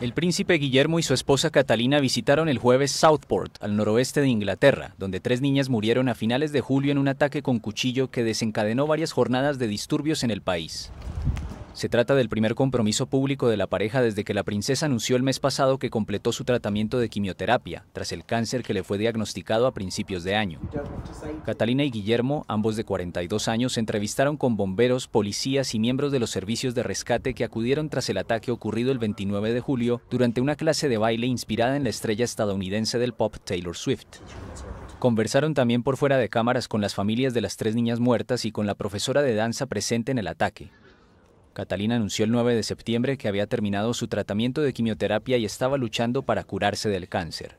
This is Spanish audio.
El príncipe Guillermo y su esposa Catalina visitaron el jueves Southport, al noroeste de Inglaterra, donde tres niñas murieron a finales de julio en un ataque con cuchillo que desencadenó varias jornadas de disturbios en el país. Se trata del primer compromiso público de la pareja desde que la princesa anunció el mes pasado que completó su tratamiento de quimioterapia, tras el cáncer que le fue diagnosticado a principios de año. Catalina y Guillermo, ambos de 42 años, se entrevistaron con bomberos, policías y miembros de los servicios de rescate que acudieron tras el ataque ocurrido el 29 de julio durante una clase de baile inspirada en la estrella estadounidense del pop Taylor Swift. Conversaron también por fuera de cámaras con las familias de las tres niñas muertas y con la profesora de danza presente en el ataque. Catalina anunció el 9 de septiembre que había terminado su tratamiento de quimioterapia y estaba luchando para curarse del cáncer.